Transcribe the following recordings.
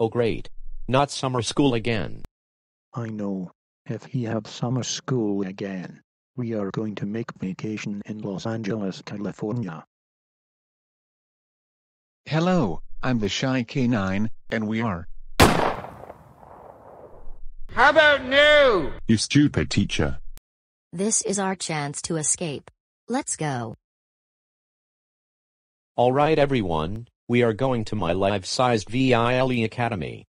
Oh great. Not summer school again. I know. If he have summer school again, we are going to make vacation in Los Angeles, California. Hello, I'm the Shy K9, and we are. How about new? You stupid teacher. This is our chance to escape. Let's go. Alright everyone, we are going to my life-sized VILE Academy.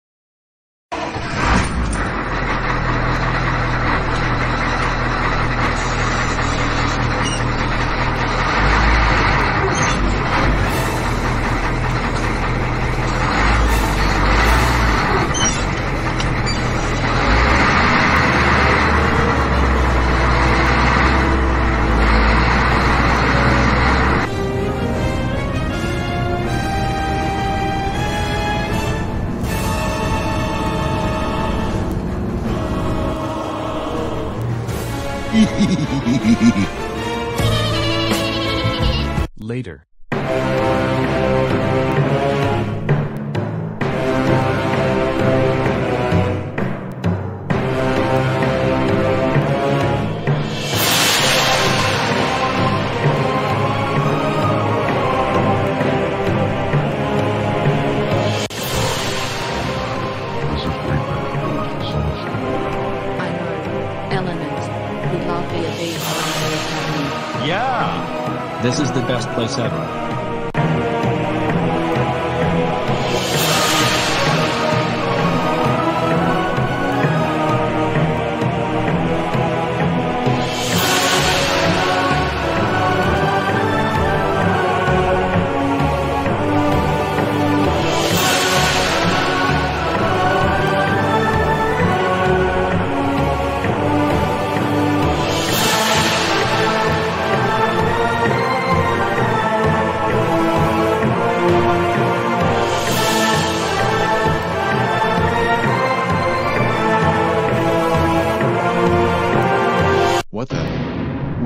Later. Yeah! This is the best place ever.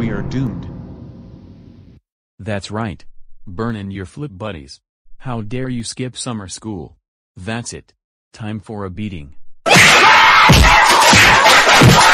We are doomed. That's right. Burnin' your flip buddies. How dare you skip summer school? That's it. Time for a beating.